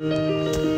Música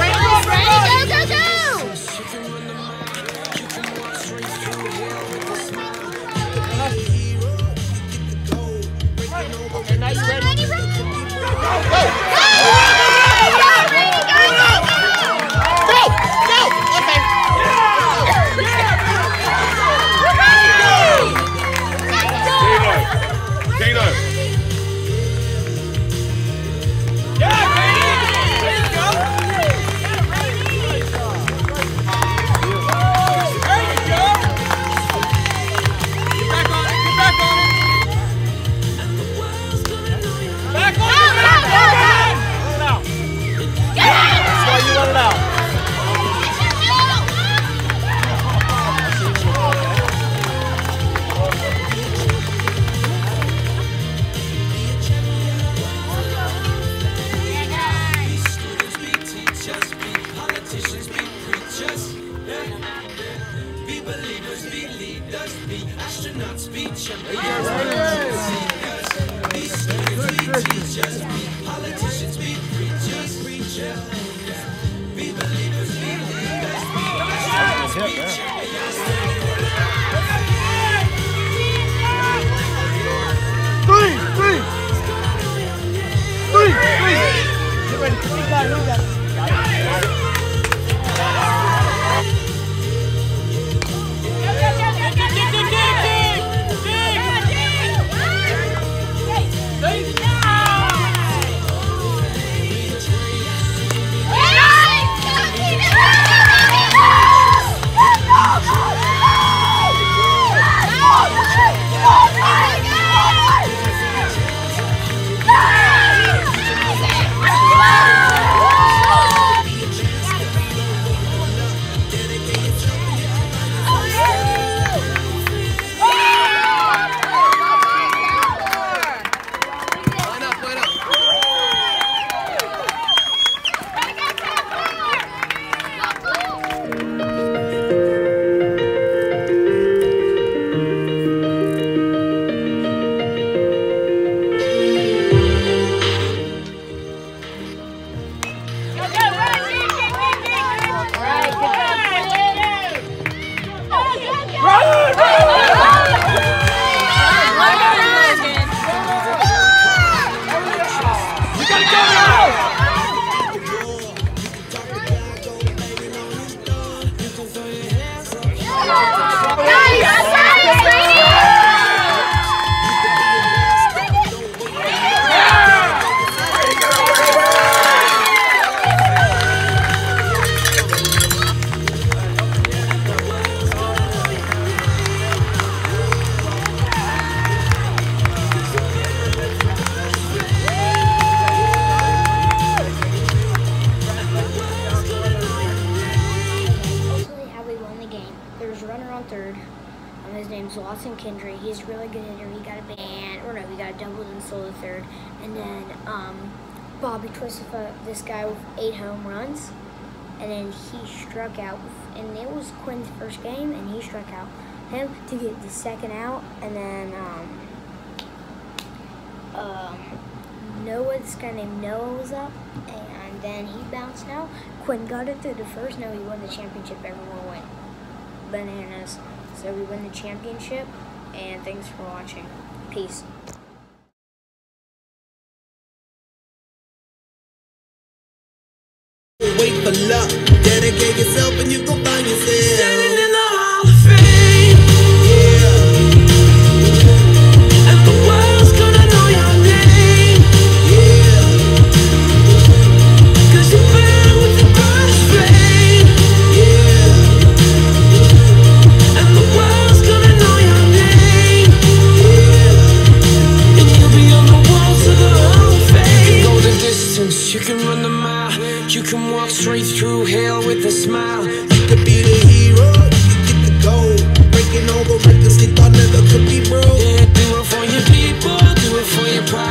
believers, be be astronauts, be champions. Be students, be teachers, be politicians, be preachers, preachers. Be believers, be leaders, be astronauts, be champions. Three, three. Three, three. Get ready. You got it, you got it. Name's Lawson Kendry. He's a really good hitter. He got a band, or no, he got a double and solo third. And then um, Bobby twisted this guy with eight home runs. And then he struck out. And it was Quinn's first game, and he struck out him to get the second out. And then um, um, Noah, this guy named Noah was up, and then he bounced out. Quinn got it through the first. No, he won the championship. Everyone went bananas so we win the championship. And thanks for watching. Peace. Wait for luck. Dedicate yourself and you go through with a smile. You could be the hero, you could get the gold. Breaking all the records they thought never could be broke. Yeah, do it for your people, do it for your pride.